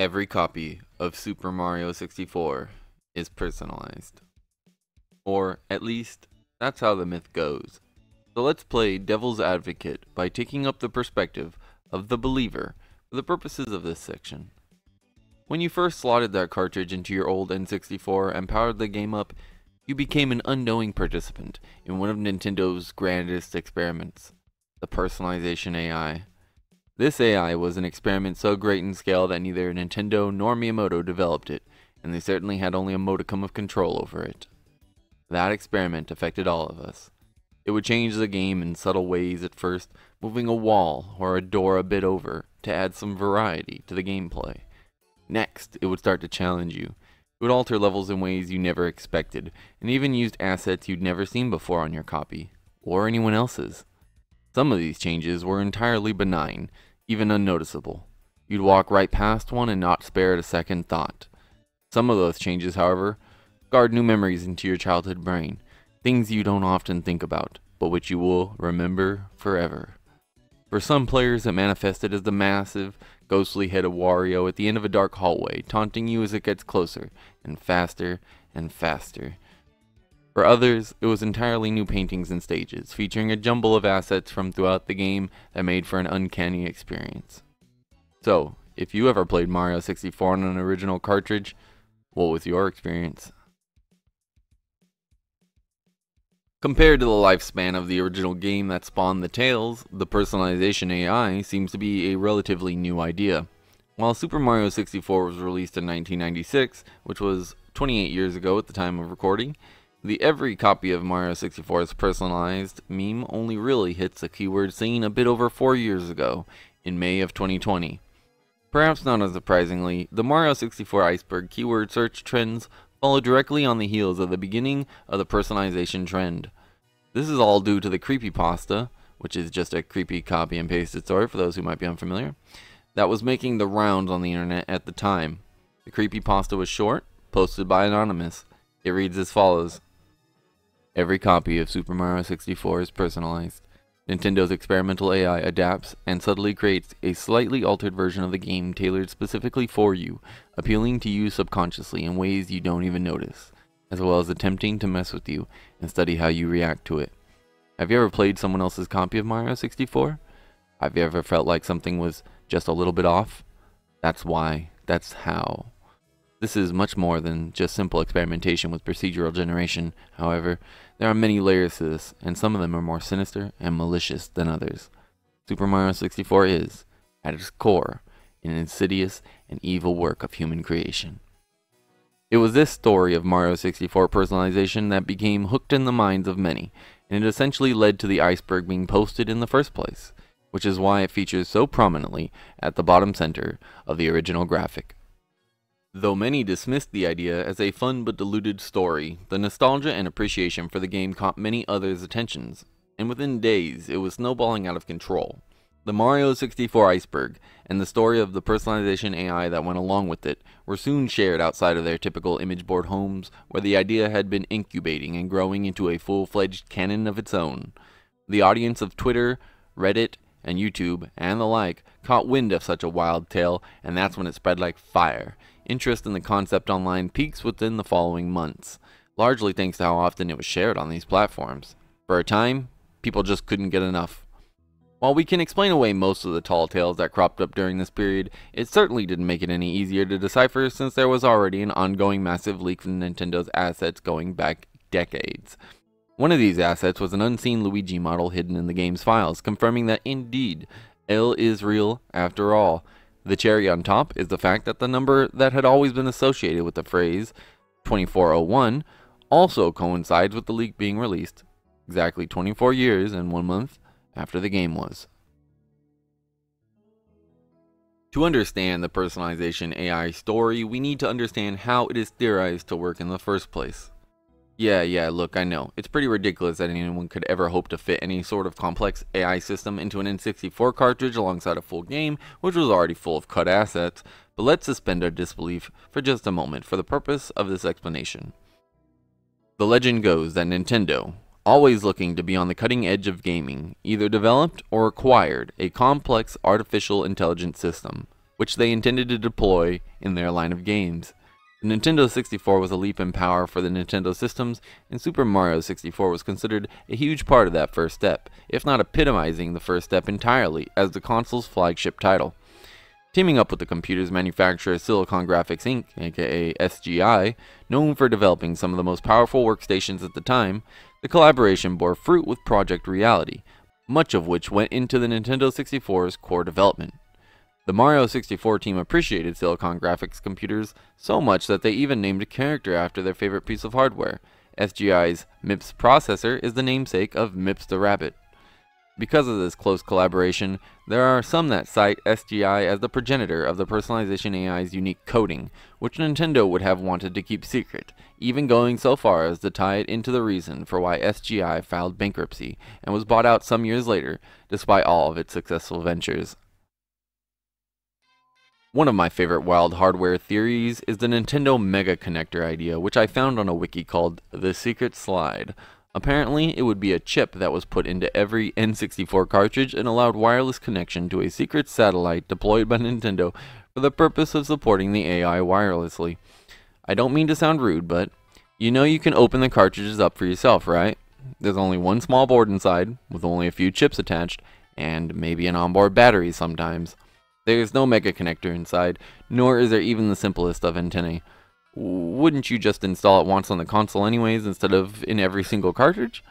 Every copy of Super Mario 64 is personalized. Or, at least, that's how the myth goes. So let's play devil's advocate by taking up the perspective of the believer for the purposes of this section. When you first slotted that cartridge into your old N64 and powered the game up, you became an unknowing participant in one of Nintendo's grandest experiments, the personalization AI. This AI was an experiment so great in scale that neither Nintendo nor Miyamoto developed it, and they certainly had only a modicum of control over it. That experiment affected all of us. It would change the game in subtle ways at first, moving a wall or a door a bit over to add some variety to the gameplay. Next, it would start to challenge you. It would alter levels in ways you never expected, and even used assets you'd never seen before on your copy, or anyone else's. Some of these changes were entirely benign, even unnoticeable. You'd walk right past one and not spare it a second thought. Some of those changes, however, guard new memories into your childhood brain, things you don't often think about, but which you will remember forever. For some players, it manifested as the massive, ghostly head of Wario at the end of a dark hallway, taunting you as it gets closer, and faster, and faster. For others, it was entirely new paintings and stages, featuring a jumble of assets from throughout the game that made for an uncanny experience. So, if you ever played Mario 64 on an original cartridge, what was your experience? Compared to the lifespan of the original game that spawned the tales, the personalization AI seems to be a relatively new idea. While Super Mario 64 was released in 1996, which was 28 years ago at the time of recording, the every copy of Mario 64's personalized meme only really hits the keyword scene a bit over 4 years ago, in May of 2020. Perhaps not as surprisingly, the Mario 64 iceberg keyword search trends follow directly on the heels of the beginning of the personalization trend. This is all due to the creepypasta, which is just a creepy copy and pasted story for those who might be unfamiliar, that was making the rounds on the internet at the time. The creepypasta was short, posted by Anonymous. It reads as follows Every copy of Super Mario 64 is personalized. Nintendo's experimental AI adapts and subtly creates a slightly altered version of the game tailored specifically for you, appealing to you subconsciously in ways you don't even notice, as well as attempting to mess with you and study how you react to it. Have you ever played someone else's copy of Mario 64? Have you ever felt like something was just a little bit off? That's why. That's how. This is much more than just simple experimentation with procedural generation, however. There are many layers to this, and some of them are more sinister and malicious than others. Super Mario 64 is, at its core, an insidious and evil work of human creation. It was this story of Mario 64 personalization that became hooked in the minds of many, and it essentially led to the iceberg being posted in the first place, which is why it features so prominently at the bottom center of the original graphic. Though many dismissed the idea as a fun but diluted story, the nostalgia and appreciation for the game caught many others' attentions, and within days it was snowballing out of control. The Mario 64 iceberg and the story of the personalization AI that went along with it were soon shared outside of their typical image board homes, where the idea had been incubating and growing into a full fledged canon of its own. The audience of Twitter, Reddit, and YouTube, and the like, caught wind of such a wild tale, and that's when it spread like fire. Interest in the concept online peaks within the following months, largely thanks to how often it was shared on these platforms. For a time, people just couldn't get enough. While we can explain away most of the tall tales that cropped up during this period, it certainly didn't make it any easier to decipher since there was already an ongoing massive leak from Nintendo's assets going back decades. One of these assets was an unseen Luigi model hidden in the game's files, confirming that indeed, L is real after all, the cherry on top is the fact that the number that had always been associated with the phrase 2401 also coincides with the leak being released, exactly 24 years and one month after the game was. To understand the personalization AI story, we need to understand how it is theorized to work in the first place. Yeah, yeah, look, I know. It's pretty ridiculous that anyone could ever hope to fit any sort of complex AI system into an N64 cartridge alongside a full game, which was already full of cut assets, but let's suspend our disbelief for just a moment for the purpose of this explanation. The legend goes that Nintendo, always looking to be on the cutting edge of gaming, either developed or acquired a complex artificial intelligence system, which they intended to deploy in their line of games. The Nintendo 64 was a leap in power for the Nintendo systems, and Super Mario 64 was considered a huge part of that first step, if not epitomizing the first step entirely as the console's flagship title. Teaming up with the computer's manufacturer Silicon Graphics Inc., aka SGI, known for developing some of the most powerful workstations at the time, the collaboration bore fruit with Project Reality, much of which went into the Nintendo 64's core development. The Mario 64 team appreciated Silicon Graphics computers so much that they even named a character after their favorite piece of hardware. SGI's MIPS processor is the namesake of MIPS the Rabbit. Because of this close collaboration, there are some that cite SGI as the progenitor of the personalization AI's unique coding, which Nintendo would have wanted to keep secret, even going so far as to tie it into the reason for why SGI filed bankruptcy and was bought out some years later, despite all of its successful ventures. One of my favorite wild hardware theories is the Nintendo Mega Connector idea, which I found on a wiki called The Secret Slide. Apparently, it would be a chip that was put into every N64 cartridge and allowed wireless connection to a secret satellite deployed by Nintendo for the purpose of supporting the AI wirelessly. I don't mean to sound rude, but you know you can open the cartridges up for yourself, right? There's only one small board inside, with only a few chips attached, and maybe an onboard battery sometimes. There is no mega connector inside, nor is there even the simplest of antennae. Wouldn't you just install it once on the console anyways instead of in every single cartridge?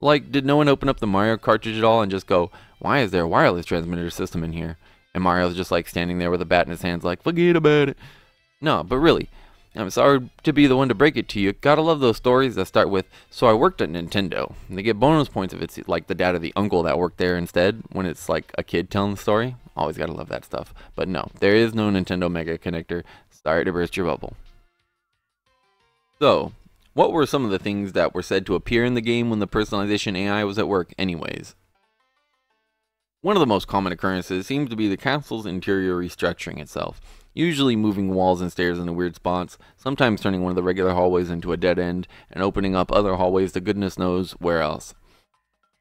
Like, did no one open up the Mario cartridge at all and just go, why is there a wireless transmitter system in here? And Mario's just like standing there with a bat in his hands like, forget about it. No, but really, I'm sorry to be the one to break it to you. Gotta love those stories that start with, so I worked at Nintendo. They get bonus points if it's like the dad of the uncle that worked there instead, when it's like a kid telling the story. Always gotta love that stuff. But no, there is no Nintendo Mega Connector. Sorry to burst your bubble. So, what were some of the things that were said to appear in the game when the personalization AI was at work anyways? One of the most common occurrences seems to be the castle's interior restructuring itself, usually moving walls and stairs into weird spots, sometimes turning one of the regular hallways into a dead end, and opening up other hallways to goodness knows where else.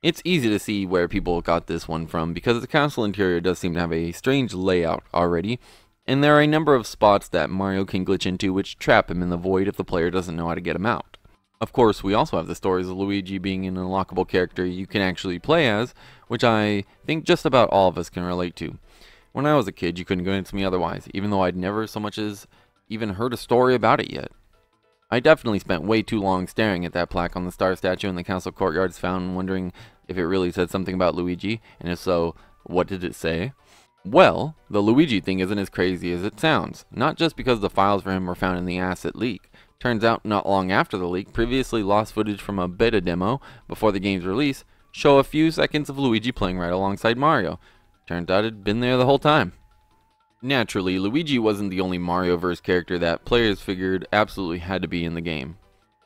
It's easy to see where people got this one from because the castle interior does seem to have a strange layout already, and there are a number of spots that Mario can glitch into which trap him in the void if the player doesn't know how to get him out. Of course, we also have the stories of Luigi being an unlockable character you can actually play as, which I think just about all of us can relate to. When I was a kid, you couldn't convince me otherwise, even though I'd never so much as even heard a story about it yet. I definitely spent way too long staring at that plaque on the star statue in the castle courtyards fountain, wondering if it really said something about Luigi, and if so, what did it say? Well, the Luigi thing isn't as crazy as it sounds, not just because the files for him were found in the asset leak. Turns out, not long after the leak, previously lost footage from a beta demo before the game's release show a few seconds of Luigi playing right alongside Mario. Turns out it'd been there the whole time. Naturally, Luigi wasn't the only Mario-verse character that players figured absolutely had to be in the game.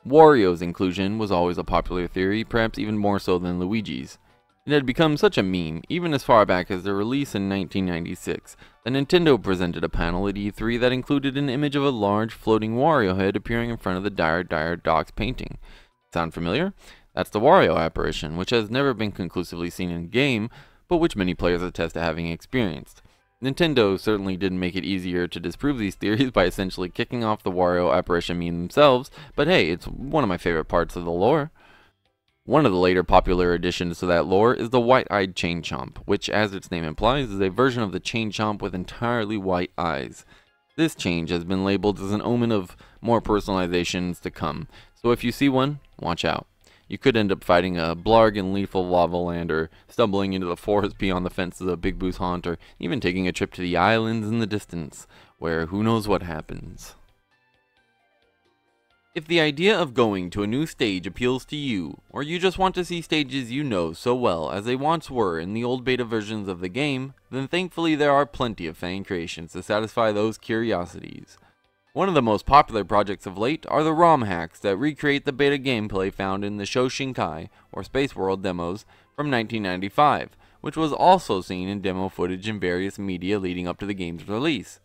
Wario's inclusion was always a popular theory, perhaps even more so than Luigi's. It had become such a meme, even as far back as the release in 1996, that Nintendo presented a panel at E3 that included an image of a large floating Wario head appearing in front of the Dire Dire Docks painting. Sound familiar? That's the Wario apparition, which has never been conclusively seen in game, but which many players attest to having experienced. Nintendo certainly didn't make it easier to disprove these theories by essentially kicking off the Wario apparition meme themselves, but hey, it's one of my favorite parts of the lore. One of the later popular additions to that lore is the white-eyed Chain Chomp, which, as its name implies, is a version of the Chain Chomp with entirely white eyes. This change has been labeled as an omen of more personalizations to come, so if you see one, watch out. You could end up fighting a Blargg in Lethal Lava Land, or stumbling into the forest beyond the fences of a Big Boo's Haunt, or even taking a trip to the islands in the distance, where who knows what happens. If the idea of going to a new stage appeals to you, or you just want to see stages you know so well as they once were in the old beta versions of the game, then thankfully there are plenty of fan creations to satisfy those curiosities. One of the most popular projects of late are the ROM hacks that recreate the beta gameplay found in the Shoshinkai, or Space World demos, from 1995, which was also seen in demo footage in various media leading up to the game's release.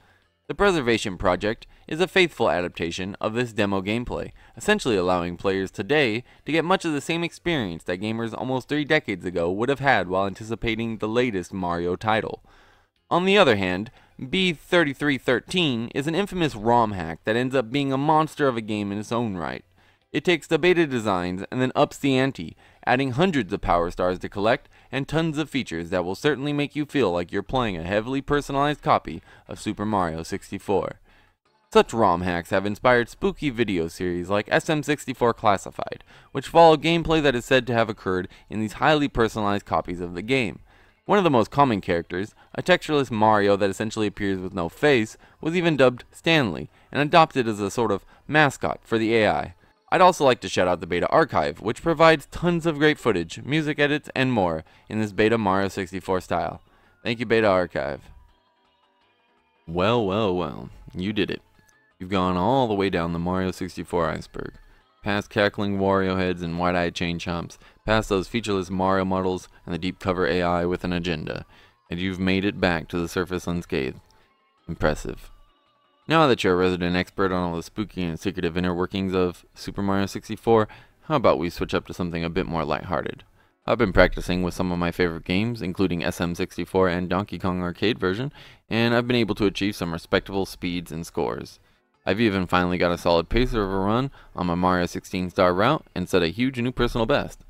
The Preservation Project is a faithful adaptation of this demo gameplay, essentially allowing players today to get much of the same experience that gamers almost three decades ago would have had while anticipating the latest Mario title. On the other hand, B3313 is an infamous ROM hack that ends up being a monster of a game in its own right. It takes the beta designs and then ups the ante, adding hundreds of power stars to collect and tons of features that will certainly make you feel like you're playing a heavily personalized copy of Super Mario 64. Such ROM hacks have inspired spooky video series like SM64 Classified, which follow gameplay that is said to have occurred in these highly personalized copies of the game. One of the most common characters, a textureless Mario that essentially appears with no face, was even dubbed Stanley and adopted as a sort of mascot for the AI. I'd also like to shout out the Beta Archive, which provides tons of great footage, music edits, and more in this Beta Mario 64 style. Thank you, Beta Archive. Well, well, well, you did it. You've gone all the way down the Mario 64 iceberg past cackling Wario heads and wide-eyed chain chomps, past those featureless Mario models and the deep cover AI with an agenda, and you've made it back to the surface unscathed. Impressive. Now that you're a resident expert on all the spooky and secretive inner workings of Super Mario 64, how about we switch up to something a bit more lighthearted? I've been practicing with some of my favorite games, including SM64 and Donkey Kong Arcade version, and I've been able to achieve some respectable speeds and scores. I've even finally got a solid pacer of a run on my Mario 16 star route and set a huge new personal best.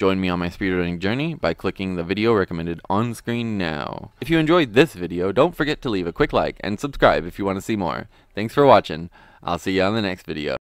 Join me on my speedrunning journey by clicking the video recommended on screen now. If you enjoyed this video, don't forget to leave a quick like and subscribe if you want to see more. Thanks for watching. I'll see you on the next video.